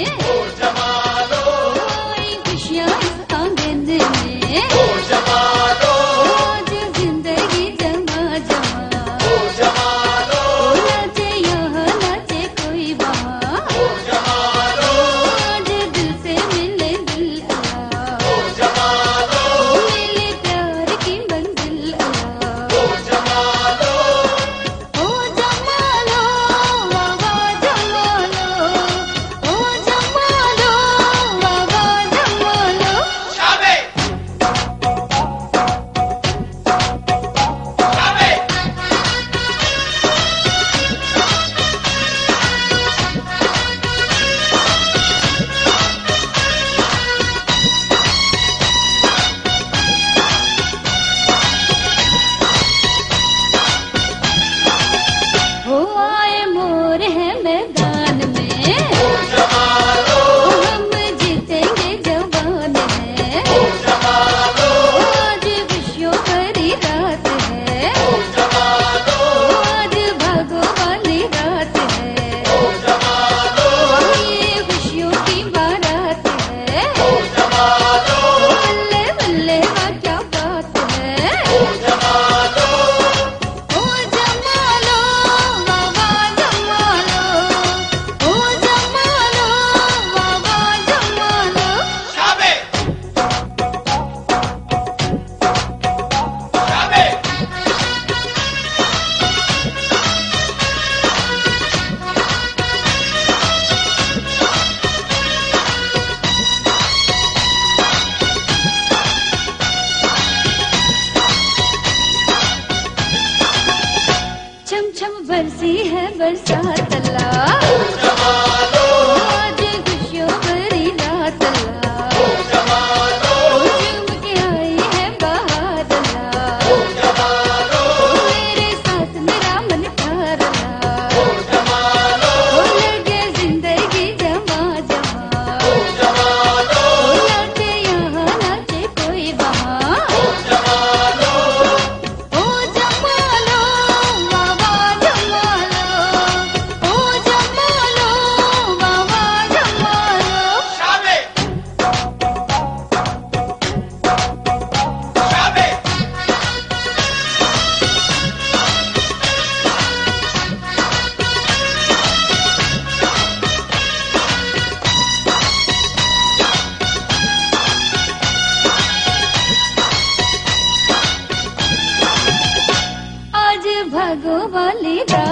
Yeah. परछम बरसी है बरसात अल्लाह। భగవలిదా